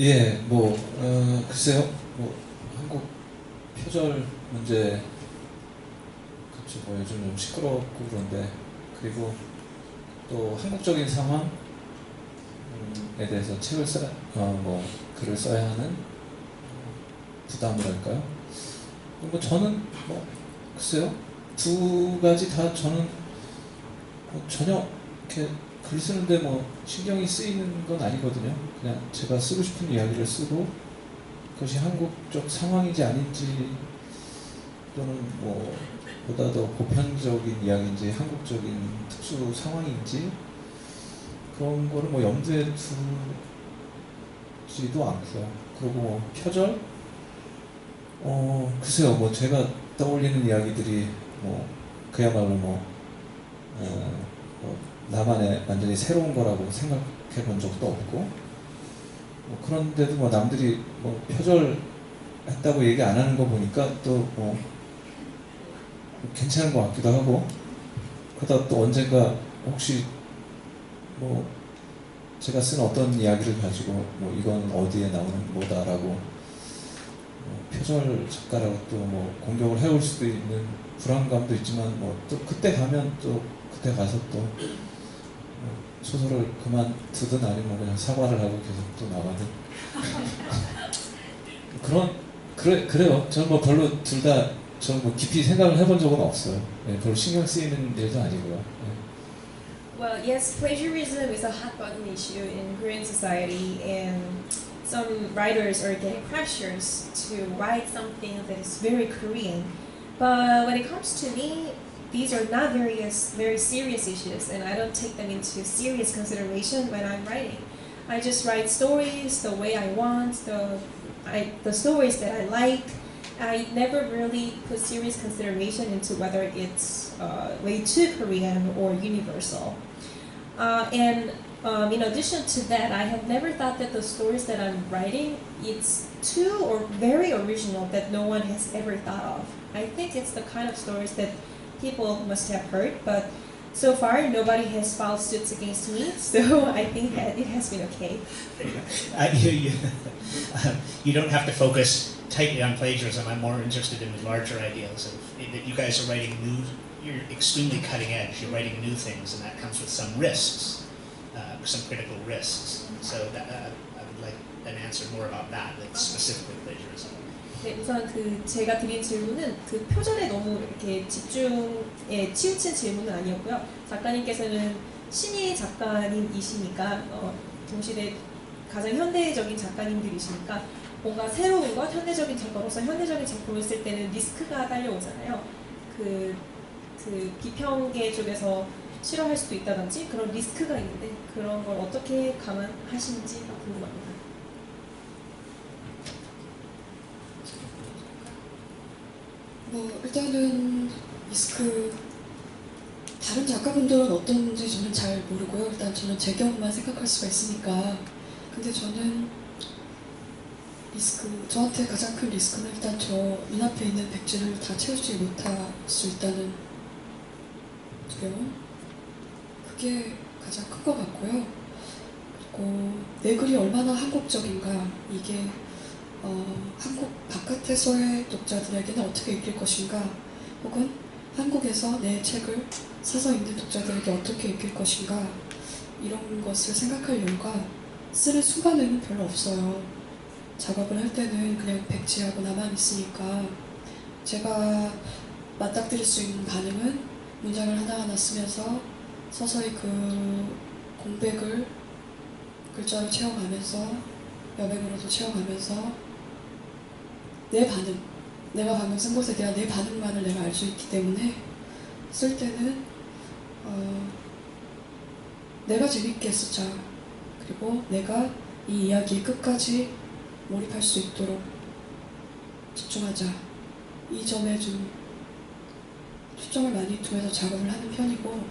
예, 뭐 어, 글쎄요, 뭐 한국 표절 문제 그렇죠. 뭐 요즘 좀 시끄럽고 그런데 그리고 또 한국적인 상황에 대해서 책을 써, 어, 뭐 글을 써야 하는 부담이랄까요? 뭐 저는 뭐 글쎄요, 두 가지 다 저는 뭐 전혀 이렇게 글 쓰는데 뭐 신경이 쓰이는 건 아니거든요. 그냥 제가 쓰고 싶은 이야기를 쓰고 그것이 한국적 상황인지 아닌지 또는 뭐 보다 더 보편적인 이야기인지 한국적인 특수 상황인지 그런 거를 뭐 염두에 두지도 않고요. 그리고 뭐 표절? 어 글쎄요 뭐 제가 떠올리는 이야기들이 뭐 그야말로 뭐, 어, 뭐 나만의 완전히 새로운 거라고 생각해 본 적도 없고 뭐 그런데도 뭐 남들이 뭐 표절했다고 얘기 안 하는 거 보니까 또 뭐 괜찮은 것 같기도 하고 그러다 또 언젠가 혹시 뭐 제가 쓴 어떤 이야기를 가지고 뭐 이건 어디에 나오는 뭐다라고 뭐 표절 작가라고 또 뭐 공격을 해올 수도 있는 불안감도 있지만 뭐 또 그때 가면 또 그때 가서 또 소설을 그만두든 아니면 그냥 사과를 하고 계속 또 나가든 그런 그래 그래요. 저는 뭐 별로 둘 다 저는 뭐 깊이 생각을 해본 적은 없어요. 예, 별로 신경 쓰이는 일도 아니고요. 예. Well, yes, plagiarism is a hot button issue in Korean society, and some writers are getting pressures to write something that is very Korean. But when it comes to me, these are not very very serious issues, and I don't take them into serious consideration when I'm writing. I just write stories the way I want, the I, the stories that I like. I never really put serious consideration into whether it's uh, way too Korean or universal. Uh, and um, in addition to that, I have never thought that the stories that I'm writing it's too or very original that no one has ever thought of. I think it's the kind of stories that people must have heard, but so far nobody has filed suits against me, so I think that it has been okay. Uh, you, you, uh, you don't have to focus tightly on plagiarism. I'm more interested in the larger ideas of that you guys are writing new. You're extremely cutting edge. You're writing new things, and that comes with some risks, uh, some critical risks. So that, uh, I would like an answer more about that, like specifically plagiarism. 네, 우선 그 제가 드린 질문은 그 표절에 너무 이렇게 집중에 치우친 질문은 아니었고요. 작가님께서는 신예 작가님이시니까 어, 동시대 가장 현대적인 작가님들이시니까 뭔가 새로운 것, 현대적인 작가로서 현대적인 작품을 쓸 때는 리스크가 딸려오잖아요. 그, 그 비평계 쪽에서 싫어할 수도 있다든지 그런 리스크가 있는데 그런 걸 어떻게 감안하시는지가 궁금합니다. 뭐 일단은 리스크 다른 작가분들은 어떤지 저는 잘 모르고요. 일단 저는 제 경우만 생각할 수가 있으니까. 근데 저는 리스크 저한테 가장 큰 리스크는 일단 저 눈앞에 있는 백지를 다 채우지 못할 수 있다는 두려움. 그게 가장 큰 것 같고요. 그리고 내 글이 얼마나 한국적인가 이게 어, 한국 바깥에서의 독자들에게는 어떻게 읽힐 것인가? 혹은 한국에서 내 책을 사서 읽는 독자들에게 어떻게 읽힐 것인가? 이런 것을 생각할 여유가 쓰는 순간에는 별로 없어요. 작업을 할 때는 그냥 백지하고 나만 있으니까. 제가 맞닥뜨릴 수 있는 반응은 문장을 하나하나 쓰면서 서서히 그 공백을 글자로 채워가면서 여백으로도 채워가면서 내 반응, 내가 방금 쓴 것에 대한 내 반응만을 내가 알 수 있기 때문에 쓸 때는 어, 내가 재밌게 쓰자. 그리고 내가 이 이야기 끝까지 몰입할 수 있도록 집중하자. 이 점에 좀 초점을 많이 두면서 작업을 하는 편이고,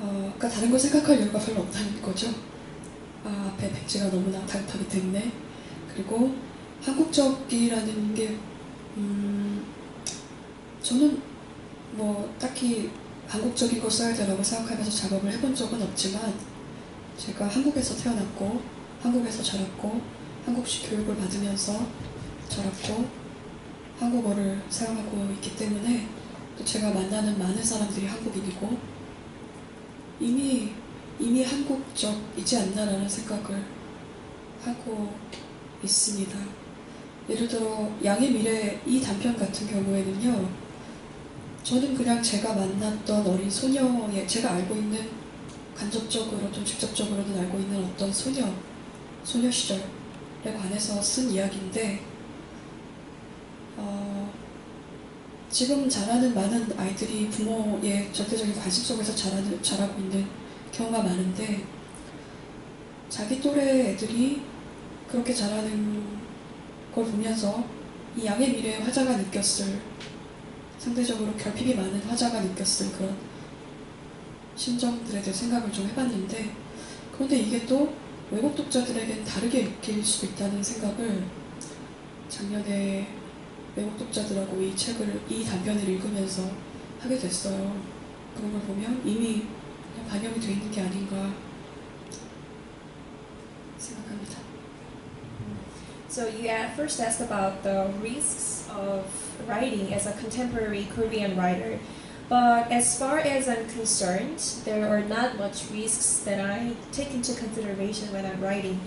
어, 아까 다른 걸 생각할 여유가 별로 없다는 거죠. 아, 앞에 백지가 너무나 다급하기 때문에. 그리고 한국적이라는 게, 음, 저는 뭐 딱히 한국적인 거 써야 되라고 생각하면서 작업을 해본 적은 없지만, 제가 한국에서 태어났고, 한국에서 자랐고, 한국식 교육을 받으면서 자랐고, 한국어를 사용하고 있기 때문에, 또 제가 만나는 많은 사람들이 한국인이고, 이미, 이미 한국적이지 않나라는 생각을 하고 있습니다. 예를 들어 양의 미래 이 단편 같은 경우에는요. 저는 그냥 제가 만났던 어린 소녀의 제가 알고 있는 간접적으로든 직접적으로든 알고 있는 어떤 소녀 소녀 시절에 관해서 쓴 이야기인데 어, 지금 자라는 많은 아이들이 부모의 절대적인 관심 속에서 자라는, 자라고 있는 경우가 많은데 자기 또래 애들이 그렇게 자라는 걸 보면서 이 양의 미래의 화자가 느꼈을 상대적으로 결핍이 많은 화자가 느꼈을 그런 심정들에 대해 생각을 좀 해봤는데 그런데 이게 또 외국 독자들에겐 다르게 읽힐 수도 있다는 생각을 작년에 외국 독자들하고 이 책을 이 단편을 읽으면서 하게 됐어요. 그런 걸 보면 이미 반영이 돼 있는 게 아닌가 So you first asked about the risks of writing as a contemporary Korean writer. But as far as I'm concerned, there are not much risks that I take into consideration when I'm writing.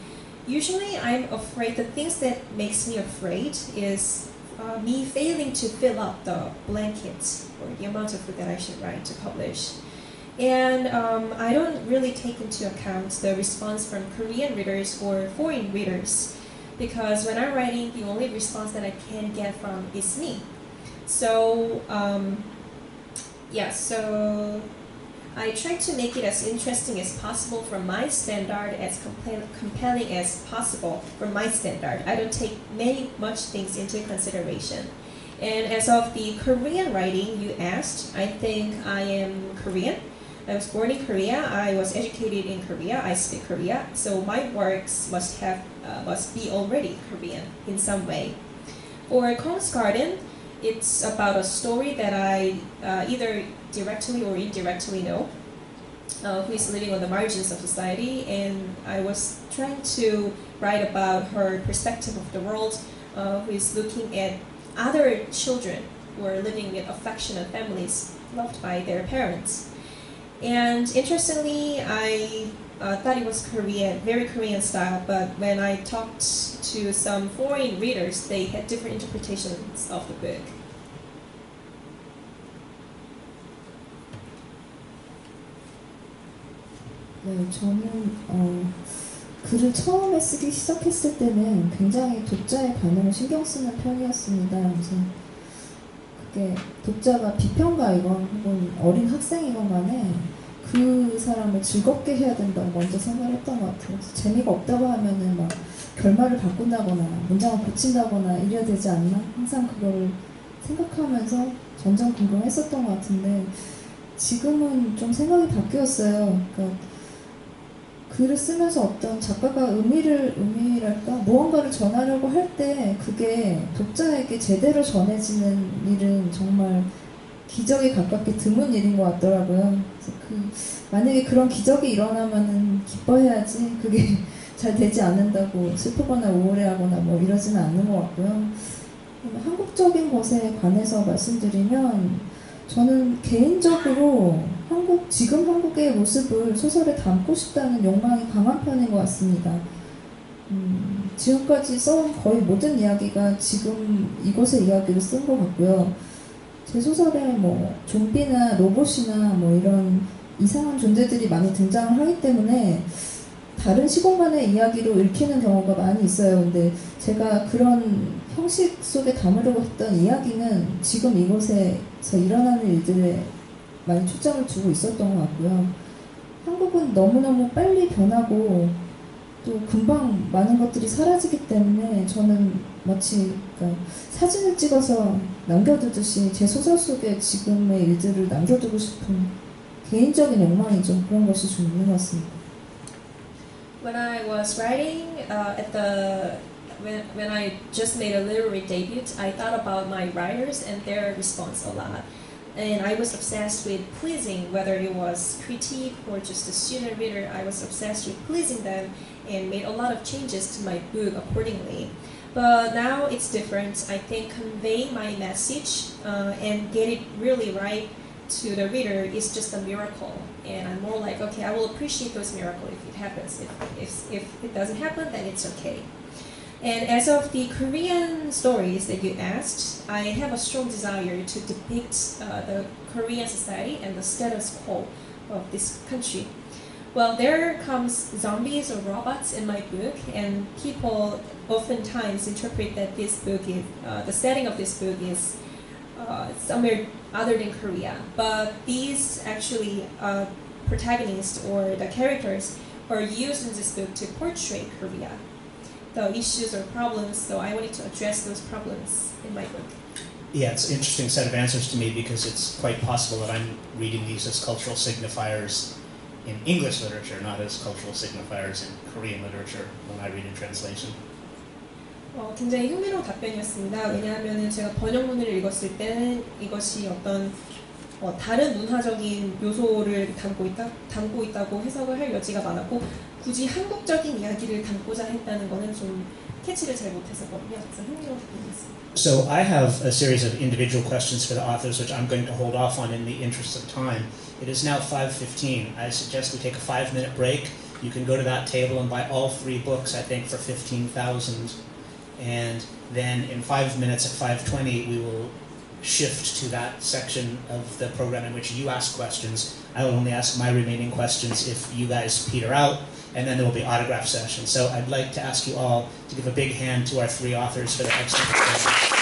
Usually I'm afraid the things that makes me afraid is uh, me failing to fill up the blankets or the amount of food that I should write to publish. And um, I don't really take into account the response from Korean readers or foreign readers because when I'm writing, the only response that I can get from is me. So, um, yeah, so I try to make it as interesting as possible from my standard, as compelling as possible from my standard. I don't take many much things into consideration. And as of the Korean writing you asked, I think I am Korean. I was born in Korea. I was educated in Korea. I speak Korea. So my works must have uh, must be already Korean in some way. For Kong's Garden, it's about a story that I uh, either directly or indirectly know, uh, who is living on the margins of society, and I was trying to write about her perspective of the world, uh, who is looking at other children who are living in affectionate families loved by their parents. And interestingly, I uh, thought it was Korean, very Korean style, but when I talked to some foreign readers, they had different interpretations of the book. 네, 저는 어, 글을 처음에 쓰기 시작했을 때는 굉장히 독자의 반응을 신경 쓰는 편이었습니다. 그래서 그게 독자가 비평가이건 혹은 어린 학생이건 간에 그 사람을 즐겁게 해야 된다고 먼저 생각을 했던 것 같아요. 재미가 없다고 하면은 막 결말을 바꾼다거나 문장을 고친다거나 이래야 되지 않나? 항상 그거를 생각하면서 전전긍긍했었던 것 같은데 지금은 좀 생각이 바뀌었어요. 그러니까 글을 쓰면서 어떤 작가가 의미를 의미랄까 무언가를 전하려고 할 때 그게 독자에게 제대로 전해지는 일은 정말 기적에 가깝게 드문 일인 것 같더라고요. 그 만약에 그런 기적이 일어나면은 기뻐해야지 그게 잘 되지 않는다고 슬프거나 우울해하거나 뭐 이러지는 않는 것 같고요. 한국적인 것에 관해서 말씀드리면 저는 개인적으로 한국 지금 한국의 모습을 소설에 담고 싶다는 욕망이 강한 편인 것 같습니다. 음, 지금까지 써온 거의 모든 이야기가 지금 이곳의 이야기를 쓴 것 같고요. 제 소설에 뭐 좀비나 로봇이나 뭐 이런 이상한 존재들이 많이 등장을 하기 때문에 다른 시공간의 이야기로 읽히는 경우가 많이 있어요. 근데 제가 그런 형식 속에 담으려고 했던 이야기는 지금 이곳에서 일어나는 일들에 많이 초점을 두고 있었던 것 같고요. 한국은 너무너무 빨리 변하고 또 금방 많은 것들이 사라지기 때문에 저는 마치 그러니까 사진을 찍어서 남겨두듯이 제 소설 속에 지금의 일들을 남겨두고 싶은 개인적인 욕망이죠. 그런 것이 좀 있는 것 같습니다. When I was writing uh, at the when, when I just made a literary debut, I thought about my writers and their response a lot. And I was obsessed with pleasing, whether it was critique or just a student reader, I was obsessed with pleasing them and made a lot of changes to my book accordingly. But now it's different. I think conveying my message uh, and get it really right to the reader is just a miracle. And I'm more like, okay, I will appreciate those miracles if it happens. If, if, if it doesn't happen, then it's okay. And as of the Korean stories that you asked, I have a strong desire to depict uh, the Korean society and the status quo of this country. Well, there comes zombies or robots in my book, and people oftentimes interpret that this book is uh, the setting of this book is uh, somewhere other than Korea. But these actually uh, protagonists or the characters are used in this book to portray Korea the issues or problems, so I wanted to address those problems in my book. Yeah, it's an interesting set of answers to me because it's quite possible that I'm reading these as cultural signifiers in English literature, not as cultural signifiers in Korean literature when I read in translation. 어, 굉장히 흥미로운 답변이었습니다. 왜냐하면 제가 번역문을 읽었을 때는 이것이 어떤 어, 다른 문화적인 요소를 담고 있다, 담고 있다고 해석을 할 여지가 많았고 굳이 한국적인 이야기를 담고자 했다는 거는 좀 캐치를 잘 못했었거든요. 그래서 흥미로운 부분이었습니다. So I have a series of individual questions for the authors, which I'm going to hold off on in the interest of time. It is now 5.15. I suggest we take a five-minute break. You can go to that table and buy all three books, I think, for 15,000. And then in five minutes at 5.20, we will shift to that section of the program in which you ask questions. I will only ask my remaining questions if you guys peter out, and then there will be autograph sessions. So I'd like to ask you all to give a big hand to our three authors for their excellent.